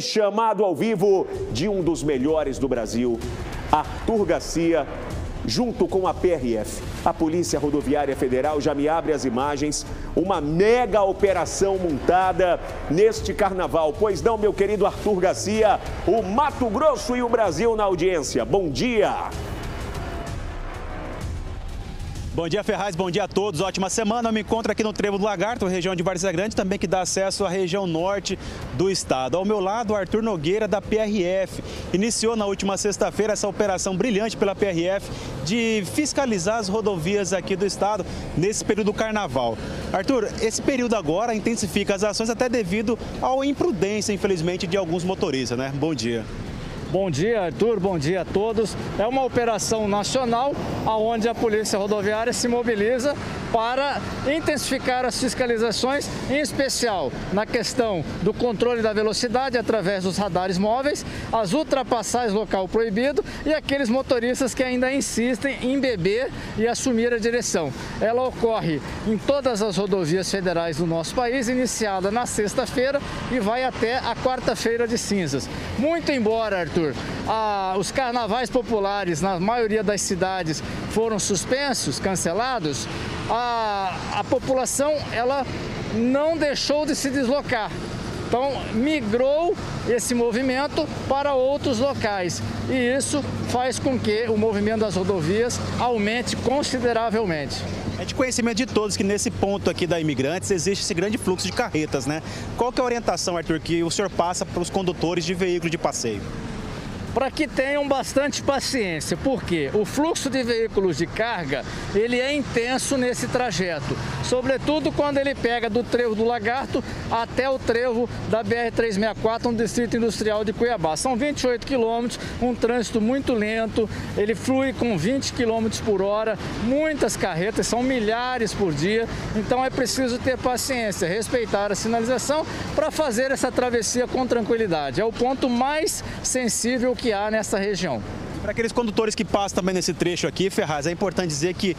chamado ao vivo de um dos melhores do Brasil, Arthur Garcia, junto com a PRF. A Polícia Rodoviária Federal já me abre as imagens, uma mega operação montada neste carnaval. Pois não, meu querido Arthur Garcia, o Mato Grosso e o Brasil na audiência. Bom dia! Bom dia, Ferraz. Bom dia a todos. Ótima semana. Eu me encontro aqui no Trevo do Lagarto, região de Várzea Grande, também que dá acesso à região norte do estado. Ao meu lado, Arthur Nogueira, da PRF. Iniciou na última sexta-feira essa operação brilhante pela PRF de fiscalizar as rodovias aqui do estado nesse período do carnaval. Arthur, esse período agora intensifica as ações até devido à imprudência, infelizmente, de alguns motoristas, né? Bom dia. Bom dia, Arthur. Bom dia a todos. É uma operação nacional onde a Polícia Rodoviária se mobiliza para intensificar as fiscalizações, em especial na questão do controle da velocidade através dos radares móveis, as ultrapassagens local proibido e aqueles motoristas que ainda insistem em beber e assumir a direção. Ela ocorre em todas as rodovias federais do nosso país, iniciada na sexta-feira e vai até a quarta-feira de cinzas. Muito embora, Arthur, ah, os carnavais populares na maioria das cidades foram suspensos, cancelados, a, a população ela não deixou de se deslocar. Então, migrou esse movimento para outros locais e isso faz com que o movimento das rodovias aumente consideravelmente. É de conhecimento de todos que nesse ponto aqui da Imigrantes existe esse grande fluxo de carretas, né? Qual que é a orientação, Arthur, que o senhor passa para os condutores de veículo de passeio? Para que tenham bastante paciência, porque o fluxo de veículos de carga ele é intenso nesse trajeto, sobretudo quando ele pega do trevo do Lagarto até o trevo da BR-364 no Distrito Industrial de Cuiabá. São 28 quilômetros, um trânsito muito lento, ele flui com 20 quilômetros por hora, muitas carretas, são milhares por dia, então é preciso ter paciência, respeitar a sinalização para fazer essa travessia com tranquilidade. É o ponto mais sensível que há nessa região. Para aqueles condutores que passam também nesse trecho aqui, Ferraz, é importante dizer que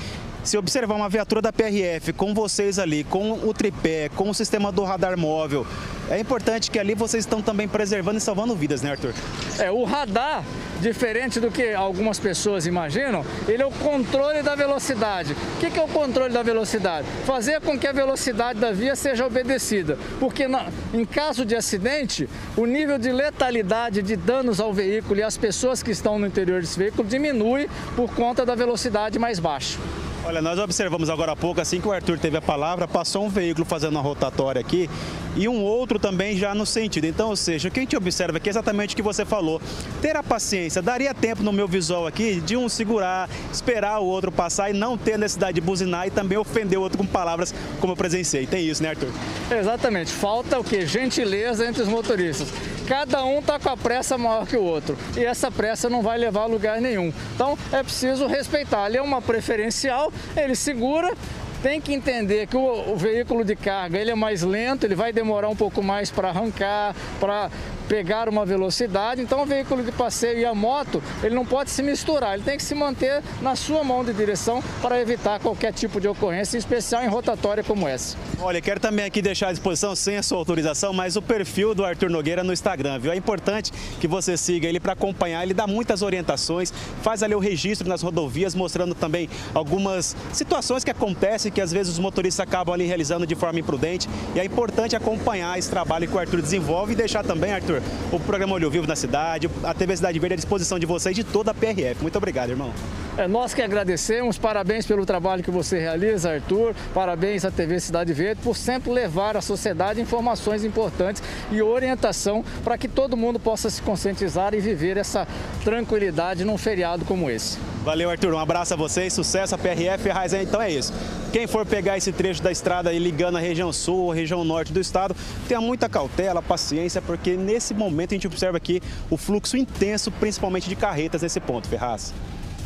se observar uma viatura da PRF com vocês ali, com o tripé, com o sistema do radar móvel, é importante que ali vocês estão também preservando e salvando vidas, né, Arthur? É, o radar, diferente do que algumas pessoas imaginam, ele é o controle da velocidade. O que é o controle da velocidade? Fazer com que a velocidade da via seja obedecida, porque na, em caso de acidente, o nível de letalidade de danos ao veículo e às pessoas que estão no interior desse veículo diminui por conta da velocidade mais baixa. Olha, nós observamos agora há pouco, assim que o Arthur teve a palavra, passou um veículo fazendo uma rotatória aqui e um outro também já no sentido. Então, ou seja, o que a gente observa aqui é exatamente o que você falou. Ter a paciência, daria tempo no meu visual aqui de um segurar, esperar o outro passar e não ter a necessidade de buzinar e também ofender o outro com palavras como eu presenciei. Tem isso, né, Arthur? Exatamente. Falta o quê? Gentileza entre os motoristas cada um está com a pressa maior que o outro. E essa pressa não vai levar a lugar nenhum. Então é preciso respeitar. Ali é uma preferencial, ele segura, tem que entender que o, o, veículo de carga ele é mais lento, ele vai demorar um pouco mais para arrancar, para pegar uma velocidade. Então o veículo de passeio e a moto, ele não pode se misturar, ele tem que se manter na sua mão de direção para evitar qualquer tipo de ocorrência, em especial em rotatória como essa. Olha, quero também aqui deixar à disposição, sem a sua autorização, mas o perfil do Arthur Nogueira no Instagram, viu? É importante que você siga ele para acompanhar, ele dá muitas orientações, faz ali o registro nas rodovias, mostrando também algumas situações que acontecem, que às vezes os motoristas acabam ali realizando de forma imprudente, e é importante acompanhar esse trabalho que o Arthur desenvolve e deixar também, Arthur, o programa Olho Vivo na cidade, a TV Cidade Verde à disposição de vocês e de toda a PRF. Muito obrigado, irmão. É nós que agradecemos, parabéns pelo trabalho que você realiza, Arthur, parabéns à TV Cidade Verde por sempre levar à sociedade informações importantes e orientação para que todo mundo possa se conscientizar e viver essa tranquilidade num feriado como esse. Valeu, Arthur. Um abraço a vocês, sucesso a PRF, a Raiz. Então é isso. Quem for pegar esse trecho da estrada aí ligando a região sul, a região norte do estado, tenha muita cautela, paciência, porque nesse momento a gente observa aqui o fluxo intenso, principalmente de carretas nesse ponto, Ferraz.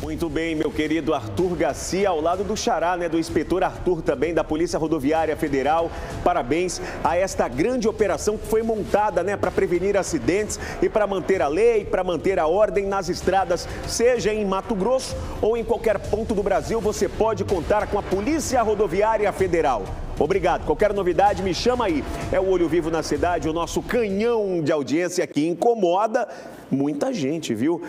Muito bem, meu querido Arthur Garcia, ao lado do Xará, né, do inspetor Arthur também, da Polícia Rodoviária Federal. Parabéns a esta grande operação que foi montada, né, para prevenir acidentes e para manter a lei, para manter a ordem nas estradas, seja em Mato Grosso ou em qualquer ponto do Brasil, você pode contar com a Polícia Rodoviária Federal. Obrigado. Qualquer novidade, me chama aí. É o Olho Vivo na Cidade, o nosso canhão de audiência que incomoda muita gente, viu?